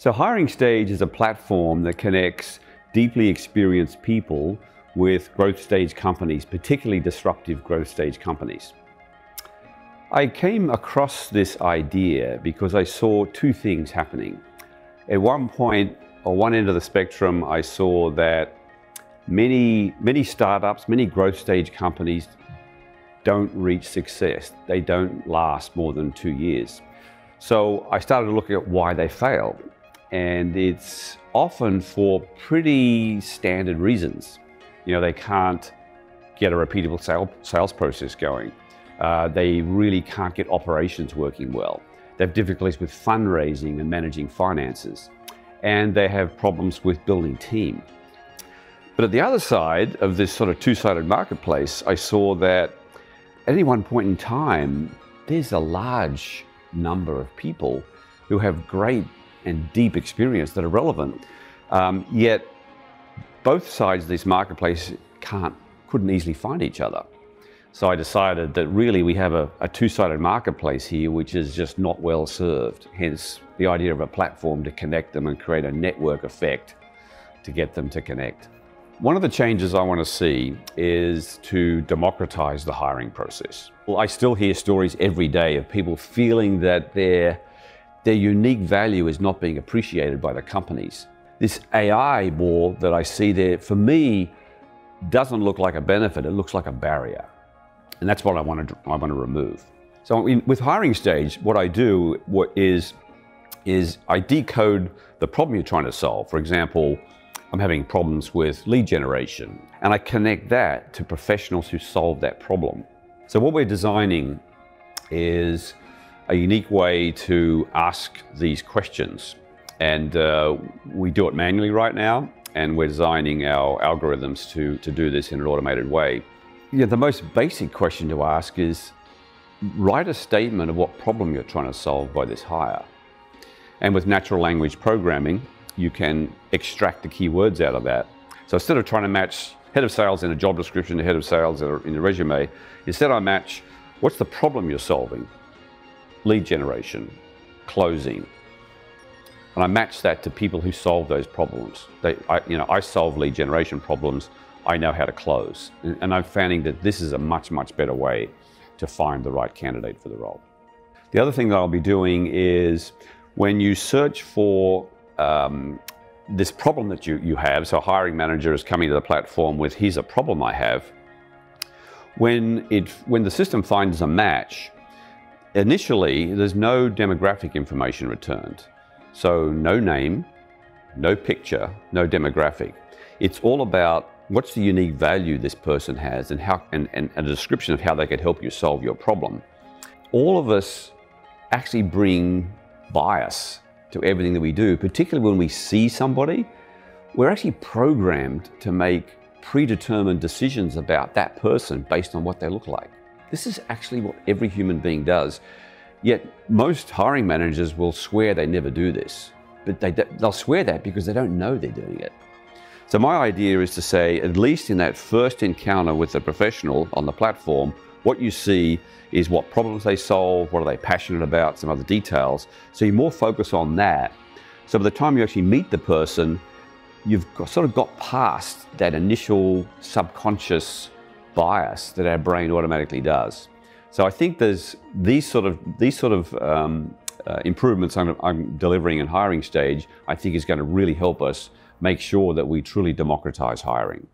So Hiring Stage is a platform that connects deeply experienced people with growth stage companies, particularly disruptive growth stage companies. I came across this idea because I saw two things happening. At one point, on one end of the spectrum, I saw that many, many startups, many growth stage companies don't reach success. They don't last more than two years. So I started looking at why they fail. And it's often for pretty standard reasons. You know, they can't get a repeatable sale, sales process going. Uh, they really can't get operations working well. They have difficulties with fundraising and managing finances. And they have problems with building team. But at the other side of this sort of two-sided marketplace, I saw that at any one point in time, there's a large number of people who have great and deep experience that are relevant. Um, yet both sides of this marketplace can't, couldn't easily find each other. So I decided that really we have a, a two-sided marketplace here which is just not well served. Hence the idea of a platform to connect them and create a network effect to get them to connect. One of the changes I want to see is to democratize the hiring process. Well, I still hear stories every day of people feeling that their, their unique value is not being appreciated by the companies. This AI war that I see there, for me, doesn't look like a benefit, it looks like a barrier. And that's what I want to, I want to remove. So in, with hiring stage, what I do what is, is I decode the problem you're trying to solve. For example, I'm having problems with lead generation, and I connect that to professionals who solve that problem. So what we're designing is a unique way to ask these questions. And uh, we do it manually right now, and we're designing our algorithms to, to do this in an automated way. Yeah, the most basic question to ask is, write a statement of what problem you're trying to solve by this hire. And with natural language programming, you can extract the keywords out of that. So instead of trying to match head of sales in a job description to head of sales in a resume, instead I match what's the problem you're solving? Lead generation, closing. And I match that to people who solve those problems. They, I, you know, I solve lead generation problems. I know how to close. And, I'm finding that this is a much, much better way to find the right candidate for the role. The other thing that I'll be doing is when you search for um, this problem that you, you have, so a hiring manager is coming to the platform with, here's a problem I have. When, it, when the system finds a match, initially there's no demographic information returned. So no name, no picture, no demographic. It's all about what's the unique value this person has and, how, and, and, and a description of how they could help you solve your problem. All of us actually bring bias to everything that we do, particularly when we see somebody, we're actually programmed to make predetermined decisions about that person based on what they look like. This is actually what every human being does. Yet most hiring managers will swear they never do this, but they, they'll swear that because they don't know they're doing it. So my idea is to say, at least in that first encounter with the professional on the platform, what you see is what problems they solve, what are they passionate about, some other details. So you more focus on that. So by the time you actually meet the person, you've got, sort of got past that initial subconscious bias that our brain automatically does. So I think there's these sort of these sort of um, uh, improvements I'm, I'm delivering in hiring stage. I think is going to really help us make sure that we truly democratize hiring.